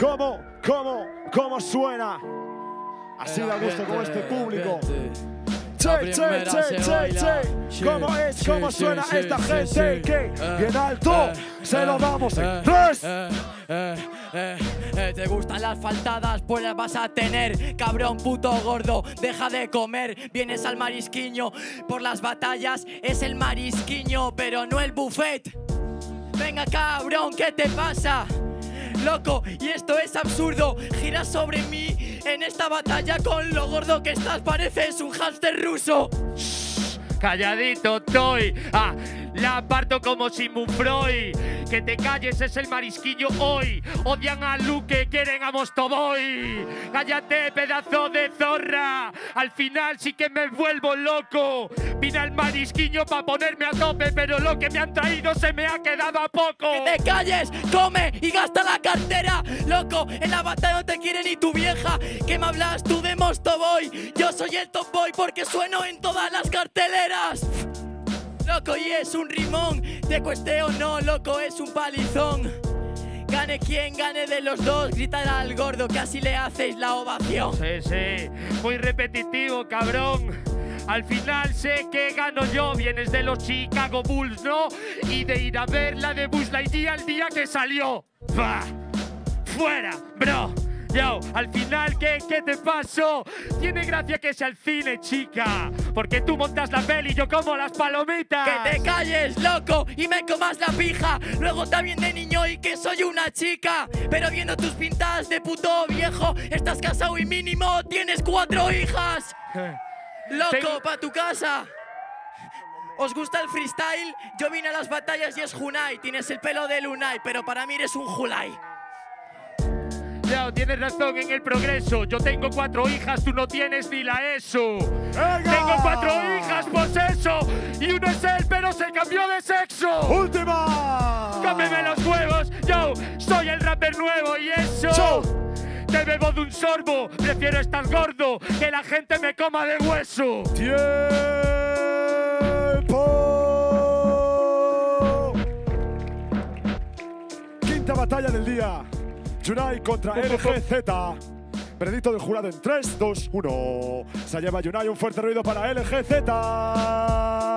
¿Cómo, cómo, cómo suena? Así da gusto con este público. Che, che, che, che, che. ¿Cómo es? ¿Cómo suena esta gente? Que bien alto se lo damos en tres. ¿Te gustan las faltadas? Pues las vas a tener. Cabrón puto gordo, deja de comer. Vienes al marisquiño por las batallas. Es el marisquiño, pero no el buffet. Venga, cabrón, ¿qué te pasa? Loco, y esto es absurdo. Gira sobre mí en esta batalla con lo gordo que estás. Pareces un hámster ruso. Calladito estoy. Ah, la parto como Sigmund Freud. Que te calles es el marisquillo hoy. Odian a Luke, quieren a Mostoboy. Cállate, pedazo de zorra. Al final sí que me vuelvo loco. Vine al marisquillo para ponerme a tope, pero lo que me han traído se me ha quedado a poco. ¡Que te calles! ¡Come y gasta la cartera! Loco, en la batalla no te quiere ni tu vieja. ¿Qué me hablas tú de Mostoboy? Yo soy el top boy porque sueno en todas las carteleras. Loco, y es un rimón. Te cueste o no, loco, es un palizón. Gane quien gane de los dos, gritar al gordo que así le hacéis la ovación. Sí, sí, muy repetitivo, cabrón. Al final sé que gano yo, vienes de los Chicago Bulls, ¿no? Y de ir a ver la de Buzz Lightyear al día que salió. ¡Bah! ¡Fuera, bro! Yo, al final, ¿qué, ¿qué te pasó? Tiene gracia que sea el cine, chica. Porque tú montas la peli y yo como las palomitas. ¡Que te calles, loco! Y me comas la pija. Luego también de niño y que soy una chica. Pero viendo tus pintas de puto viejo, estás casado y mínimo tienes cuatro hijas. Loco, Tengo- pa' tu casa. ¿Os gusta el freestyle? Yo vine a las batallas y es Junai. Tienes el pelo de Lunai, pero para mí eres un Julai. Yo, tienes razón en el progreso. Yo tengo cuatro hijas, tú no tienes ni la ESO. ¡Venga! Tengo cuatro hijas, pues eso. Y uno es él, pero se cambió de sexo. ¡Última! ¡Cómeme los huevos! Yo soy el rapper nuevo y eso. Show. Bebo de un sorbo. Prefiero estar gordo que la gente me coma de hueso. ¡Tiempo! Quinta batalla del día. Yunai contra LGZ. Veredicto del jurado en 3, 2, 1. Se lleva Yunai un fuerte ruido para LGZ.